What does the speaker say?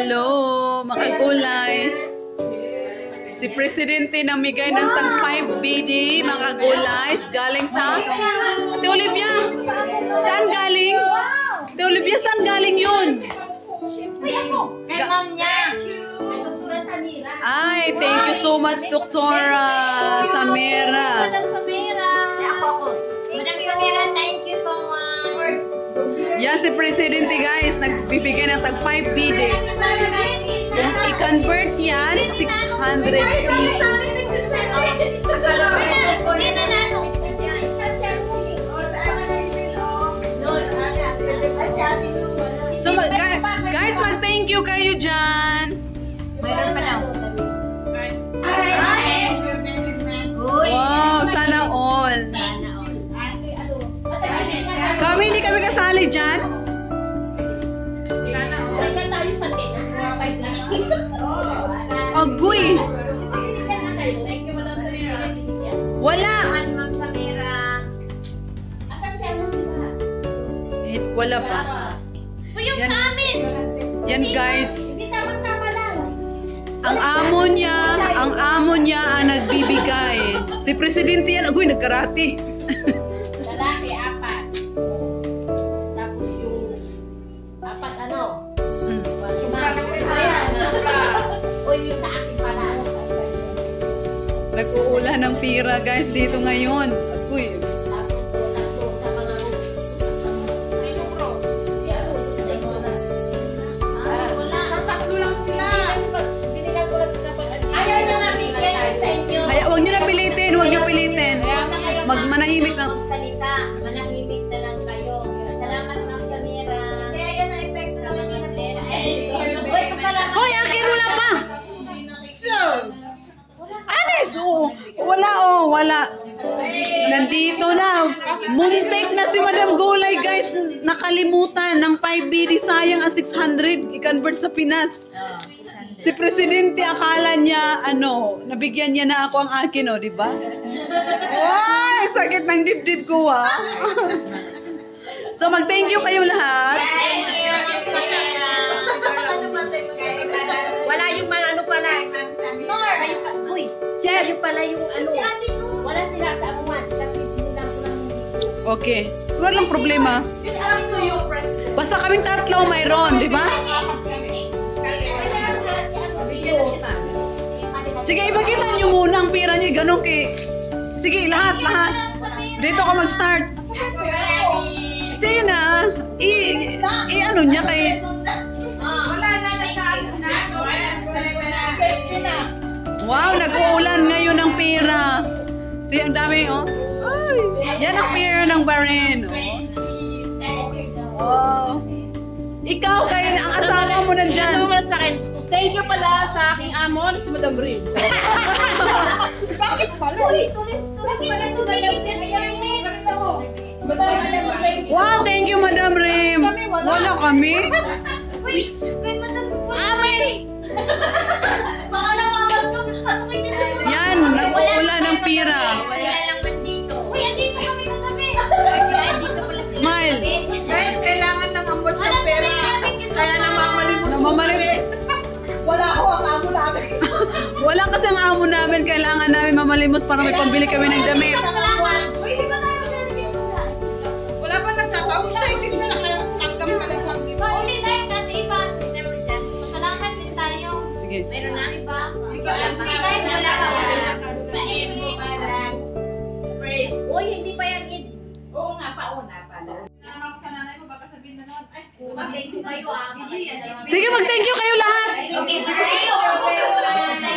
Hello, mga gulays. Si Presidente namigay ng tag 5 BD, mga gulays, galing sa Ate Olivia. Saan galing? Ate Olivia, saan galing yun? Kay ma'am niya. Doktora. Ay, thank you so much, Dr. uh, Samira. Yan si Presidente guys, nagbibigay ng tag 5 BD. Kung i-convert yan, 600 pesos. Kasali dyan. Agoy, Thank you, Madam Samira. wala. Ma'am Samira. Asan si ano sila? Eh, wala pa. O yung Yan. sa amin. Yan guys, Hindi tamang-tama lang. ang amo niya, ang amo niya ang nagbibigay. Si Presidente yan, agoy, nagkarati. pag Ayaw niya nga bigay sa inyo. Kaya huwag niyo na pilitin, huwag niyo pilitin. Magmanahimik lang. Salita, Wala. Nandito na. Muntik na si Madam Gulay, guys. Nakalimutan ng 5BD. Sayang ang 600. I-convert sa Pinas. Si Presidente akala niya, ano, nabigyan niya na ako ang akin, oh, di ba? Ay, sakit ng dibdib ko, ah. so, mag-thank you kayo lahat. Thank you. Wala yung mga ano pala. Uy, Yes. sa'yo pala yung ano. Okay. Walang problema. Basta kaming tatlo mayroon, di ba? Sige, ipakita niyo muna ang pera niyo. Ganun kay... Sige, lahat, lahat. Dito ako mag-start. Sige na. I, i ano niya kay... Wow, nag-uulan ngayon ng pera. Sige, ang dami, oh. Ay, yan ang pera ng Bahrain. Oh. Wow. Ikaw, kayo, ang asawa mo nandyan. Ano mo sa akin? Thank you pala sa aking amo na si Madam Rin. Bakit pala? Wow, thank you, Madam Rim. Wala kami. Amin! Wala kasi ang amo namin. Kailangan namin mamalimos para may pambili kami ng damit. Ko? Wala pa nagtatawag. Excited na nakatanggap ka ng ba? Uli tayo kati iba. Masalamat din tayo. Sige. Meron na? Diba? Hindi tayo masalamat. Sa every first. Uy, hindi pa yan it. Oo nga, pauna pala. Sa nanay mo, baka sabihin na naman, ay, Mag-thank you kayo ah. Sige, mag-thank you kayo lahat. Okay, thank you.